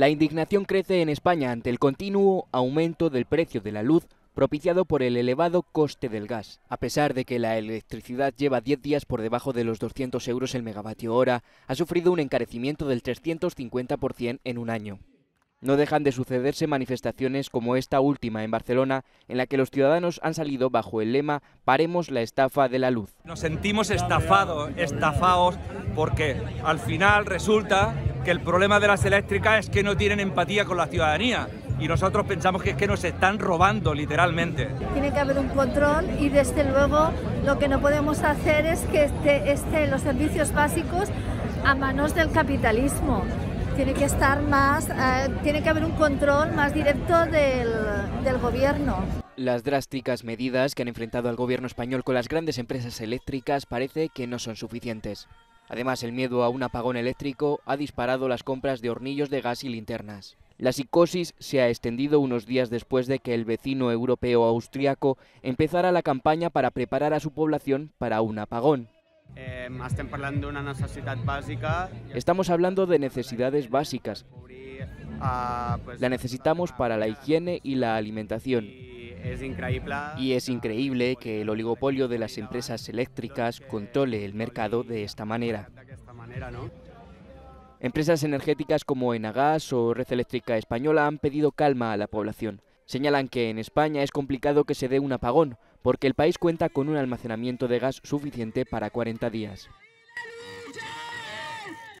La indignación crece en España ante el continuo aumento del precio de la luz propiciado por el elevado coste del gas. A pesar de que la electricidad lleva 10 días por debajo de los 200 euros el megavatio hora, ha sufrido un encarecimiento del 350% en un año. No dejan de sucederse manifestaciones como esta última en Barcelona, en la que los ciudadanos han salido bajo el lema Paremos la estafa de la luz. Nos sentimos estafados, estafados, porque al final resulta que el problema de las eléctricas es que no tienen empatía con la ciudadanía y nosotros pensamos que es que nos están robando literalmente. Tiene que haber un control y desde luego lo que no podemos hacer es que esté, esté los servicios básicos a manos del capitalismo tiene que estar más, eh, tiene que haber un control más directo del, del gobierno. Las drásticas medidas que han enfrentado al gobierno español con las grandes empresas eléctricas parece que no son suficientes. Además, el miedo a un apagón eléctrico ha disparado las compras de hornillos de gas y linternas. La psicosis se ha extendido unos días después de que el vecino europeo austriaco empezara la campaña para preparar a su población para un apagón. Estamos hablando de necesidades básicas. La necesitamos para la higiene y la alimentación. Y es increíble que el oligopolio de las empresas eléctricas controle el mercado de esta manera. Empresas energéticas como Enagas o Red Eléctrica Española han pedido calma a la población. Señalan que en España es complicado que se dé un apagón, porque el país cuenta con un almacenamiento de gas suficiente para 40 días.